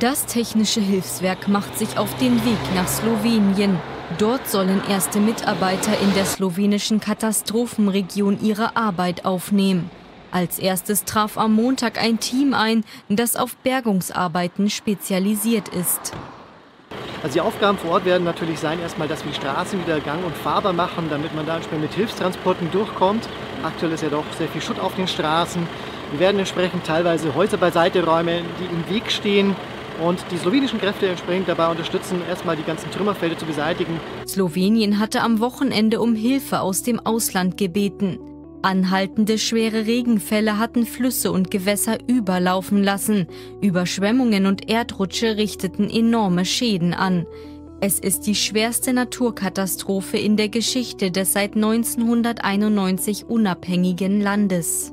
Das technische Hilfswerk macht sich auf den Weg nach Slowenien. Dort sollen erste Mitarbeiter in der slowenischen Katastrophenregion ihre Arbeit aufnehmen. Als erstes traf am Montag ein Team ein, das auf Bergungsarbeiten spezialisiert ist. Also die Aufgaben vor Ort werden natürlich sein, erstmal, dass wir die Straßen wieder gang- und fahrbar machen, damit man da mit Hilfstransporten durchkommt. Aktuell ist ja doch sehr viel Schutt auf den Straßen. Wir werden entsprechend teilweise Häuser beiseite räumen, die im Weg stehen und die slowenischen Kräfte entsprechend dabei unterstützen, erstmal die ganzen Trümmerfelder zu beseitigen. Slowenien hatte am Wochenende um Hilfe aus dem Ausland gebeten. Anhaltende schwere Regenfälle hatten Flüsse und Gewässer überlaufen lassen. Überschwemmungen und Erdrutsche richteten enorme Schäden an. Es ist die schwerste Naturkatastrophe in der Geschichte des seit 1991 unabhängigen Landes.